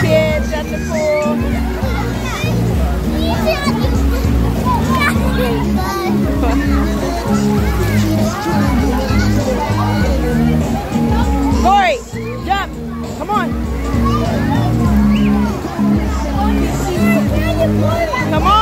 kids at the pool. Corey, jump. Come on. Come on.